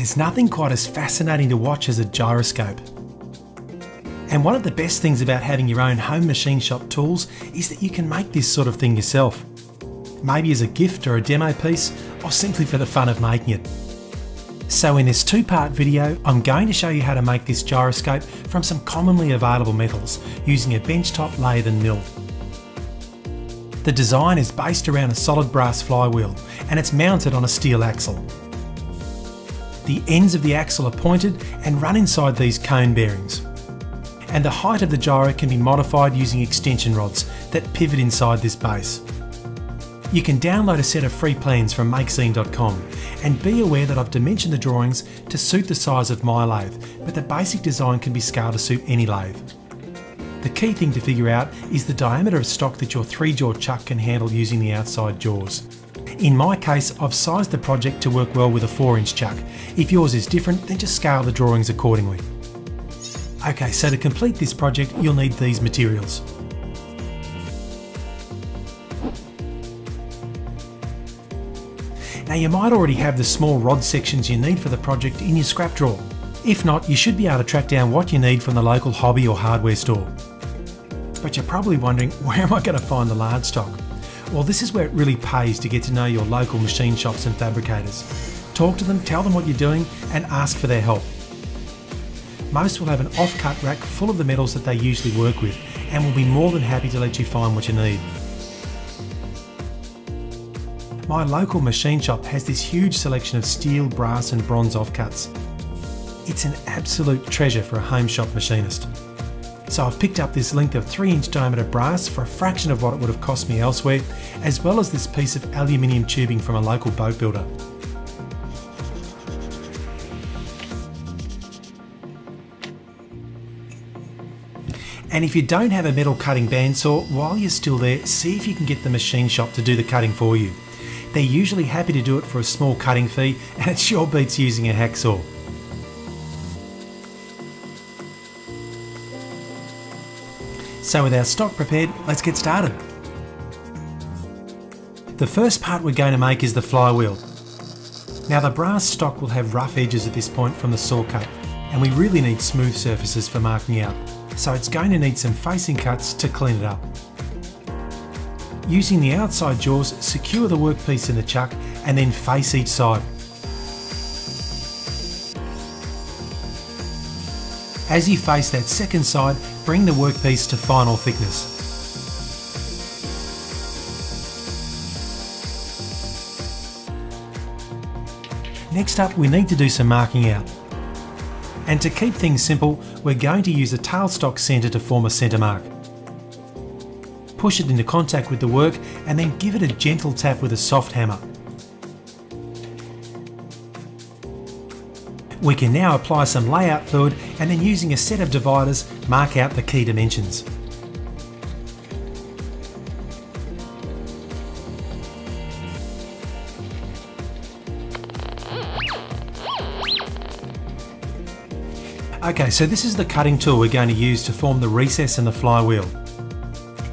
There's nothing quite as fascinating to watch as a gyroscope. And one of the best things about having your own home machine shop tools is that you can make this sort of thing yourself. Maybe as a gift or a demo piece, or simply for the fun of making it. So in this two-part video, I'm going to show you how to make this gyroscope from some commonly available metals using a benchtop lathe and mill. The design is based around a solid brass flywheel and it's mounted on a steel axle. The ends of the axle are pointed and run inside these cone bearings. And the height of the gyro can be modified using extension rods that pivot inside this base. You can download a set of free plans from makezine.com and be aware that I've dimensioned the drawings to suit the size of my lathe, but the basic design can be scaled to suit any lathe. The key thing to figure out is the diameter of stock that your 3 jaw chuck can handle using the outside jaws. In my case, I've sized the project to work well with a 4 inch chuck. If yours is different, then just scale the drawings accordingly. Okay, so to complete this project, you'll need these materials. Now you might already have the small rod sections you need for the project in your scrap drawer. If not, you should be able to track down what you need from the local hobby or hardware store. But you're probably wondering, where am I going to find the large stock? Well, this is where it really pays to get to know your local machine shops and fabricators. Talk to them, tell them what you're doing, and ask for their help. Most will have an off-cut rack full of the metals that they usually work with, and will be more than happy to let you find what you need. My local machine shop has this huge selection of steel, brass and bronze offcuts. It's an absolute treasure for a home shop machinist. So I've picked up this length of 3 inch diameter brass for a fraction of what it would have cost me elsewhere, as well as this piece of aluminium tubing from a local boat builder. And if you don't have a metal cutting bandsaw, while you're still there, see if you can get the machine shop to do the cutting for you. They're usually happy to do it for a small cutting fee, and it sure beats using a hacksaw. So with our stock prepared, let's get started. The first part we're going to make is the flywheel. Now the brass stock will have rough edges at this point from the saw cut, and we really need smooth surfaces for marking out, so it's going to need some facing cuts to clean it up. Using the outside jaws, secure the workpiece in the chuck and then face each side. As you face that second side, bring the workpiece to final thickness. Next up, we need to do some marking out. And to keep things simple, we're going to use a tailstock centre to form a centre mark. Push it into contact with the work and then give it a gentle tap with a soft hammer. We can now apply some layout fluid and then using a set of dividers mark out the key dimensions. Okay, so this is the cutting tool we're going to use to form the recess in the flywheel.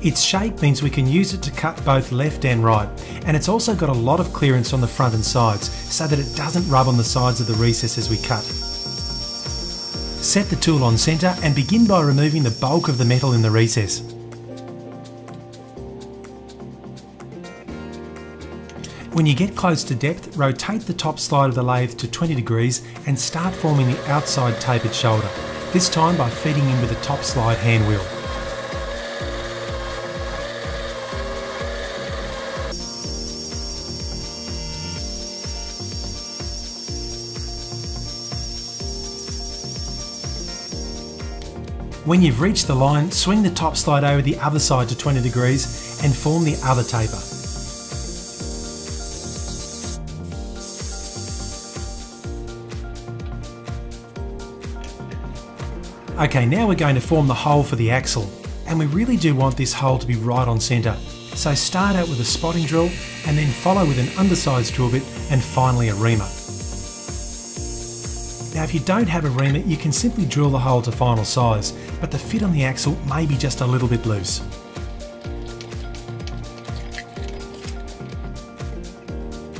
Its shape means we can use it to cut both left and right, and it's also got a lot of clearance on the front and sides so that it doesn't rub on the sides of the recess as we cut. Set the tool on centre and begin by removing the bulk of the metal in the recess. When you get close to depth, rotate the top slide of the lathe to 20 degrees and start forming the outside tapered shoulder, this time by feeding in with a top slide hand wheel. When you've reached the line, swing the top slide over the other side to 20 degrees and form the other taper. Okay, now we're going to form the hole for the axle, and we really do want this hole to be right on centre. So start out with a spotting drill, and then follow with an undersized drill bit, and finally a reamer. Now if you don't have a reamer, you can simply drill the hole to final size, but the fit on the axle may be just a little bit loose.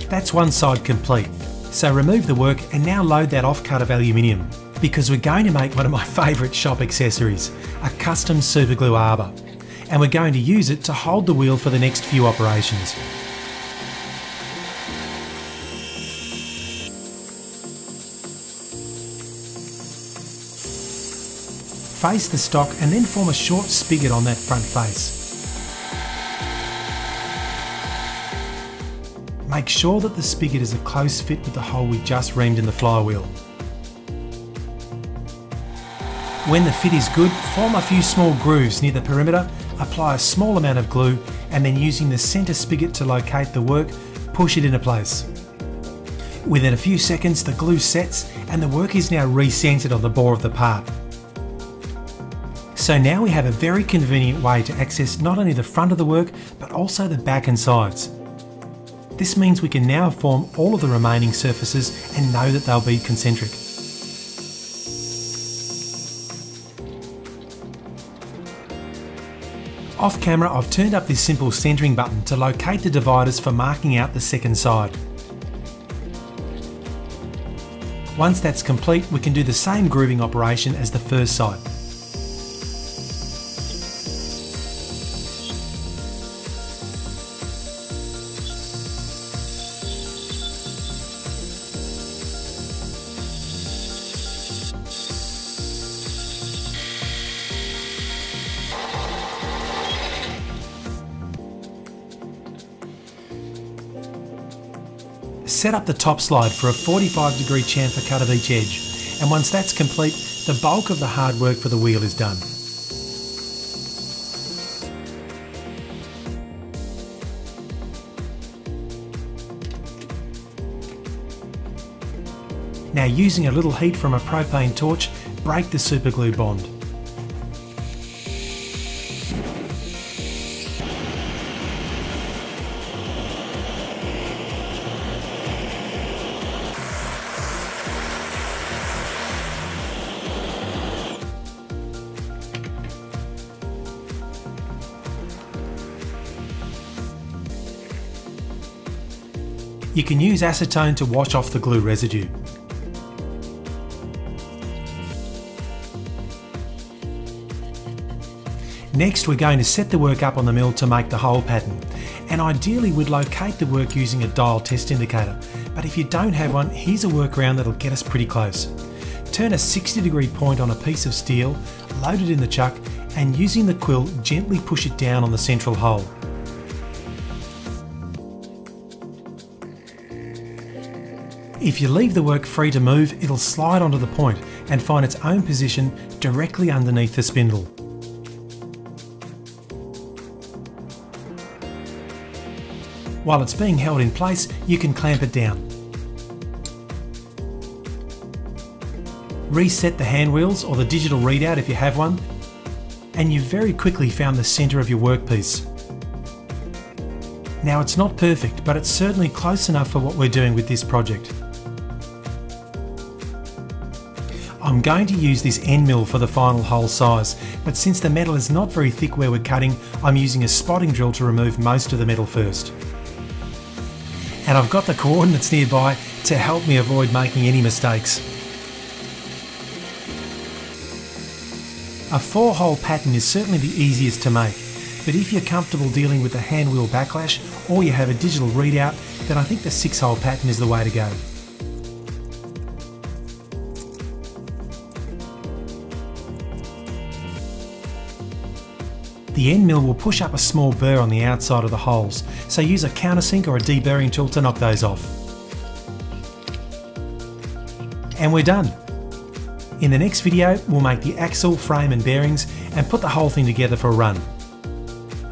That's one side complete. So remove the work and now load that off cut of aluminium because we're going to make one of my favourite shop accessories, a custom superglue arbor. And we're going to use it to hold the wheel for the next few operations. Face the stock and then form a short spigot on that front face. Make sure that the spigot is a close fit with the hole we just reamed in the flywheel. When the fit is good, form a few small grooves near the perimeter, apply a small amount of glue, and then using the centre spigot to locate the work, push it into place. Within a few seconds, the glue sets and the work is now re-centered on the bore of the part. So now we have a very convenient way to access not only the front of the work, but also the back and sides. This means we can now form all of the remaining surfaces and know that they'll be concentric. Off camera I've turned up this simple centering button to locate the dividers for marking out the second side. Once that's complete we can do the same grooving operation as the first side. Set up the top slide for a 45 degree chamfer cut of each edge and once that's complete the bulk of the hard work for the wheel is done. Now using a little heat from a propane torch, break the superglue bond. You can use acetone to wash off the glue residue. Next we're going to set the work up on the mill to make the hole pattern and ideally we'd locate the work using a dial test indicator but if you don't have one here's a workaround that'll get us pretty close. Turn a 60 degree point on a piece of steel, load it in the chuck and using the quill gently push it down on the central hole. If you leave the work free to move, it'll slide onto the point and find its own position directly underneath the spindle. While it's being held in place, you can clamp it down. Reset the hand wheels or the digital readout if you have one, and you've very quickly found the centre of your workpiece. Now it's not perfect, but it's certainly close enough for what we're doing with this project. I'm going to use this end mill for the final hole size, but since the metal is not very thick where we're cutting, I'm using a spotting drill to remove most of the metal first. And I've got the coordinates nearby to help me avoid making any mistakes. A four hole pattern is certainly the easiest to make, but if you're comfortable dealing with the hand wheel backlash or you have a digital readout, then I think the six hole pattern is the way to go. The end mill will push up a small burr on the outside of the holes, so use a countersink or a deburring tool to knock those off. And we're done. In the next video, we'll make the axle, frame and bearings and put the whole thing together for a run.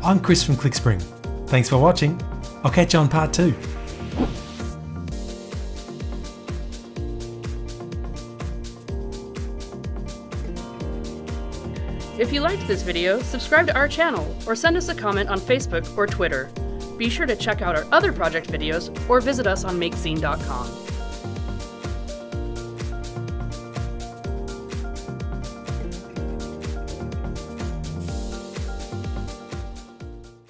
I'm Chris from ClickSpring. Thanks for watching. I'll catch you on part 2. If you liked this video, subscribe to our channel or send us a comment on Facebook or Twitter. Be sure to check out our other project videos or visit us on MakeZine.com.